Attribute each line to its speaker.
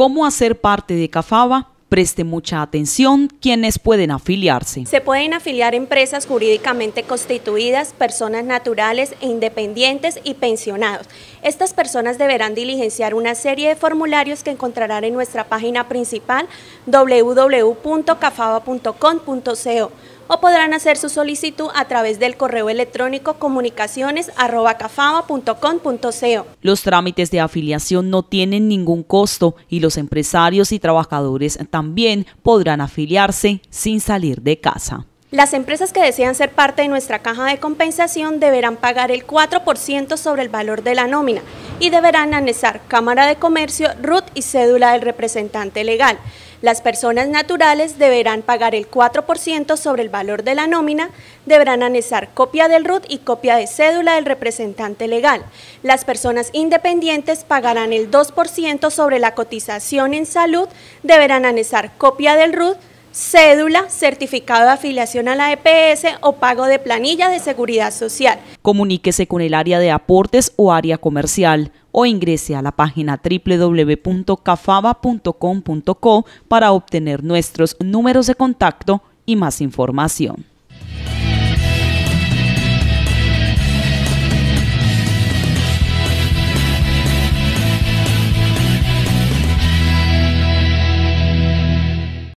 Speaker 1: ¿Cómo hacer parte de CAFABA? Preste mucha atención quienes pueden afiliarse.
Speaker 2: Se pueden afiliar empresas jurídicamente constituidas, personas naturales e independientes y pensionados. Estas personas deberán diligenciar una serie de formularios que encontrarán en nuestra página principal www.cafaba.com.co o podrán hacer su solicitud a través del correo electrónico comunicaciones.cafaba.com.co.
Speaker 1: Los trámites de afiliación no tienen ningún costo y los empresarios y trabajadores también podrán afiliarse sin salir de casa.
Speaker 2: Las empresas que desean ser parte de nuestra caja de compensación deberán pagar el 4% sobre el valor de la nómina y deberán anexar Cámara de Comercio, RUT y cédula del representante legal. Las personas naturales deberán pagar el 4% sobre el valor de la nómina, deberán anexar copia del RUT y copia de cédula del representante legal. Las personas independientes pagarán el 2% sobre la cotización en salud, deberán anexar copia del RUT, cédula, certificado de afiliación a la EPS o pago de planilla de seguridad social.
Speaker 1: Comuníquese con el área de aportes o área comercial o ingrese a la página www.cafaba.com.co para obtener nuestros números de contacto y más información.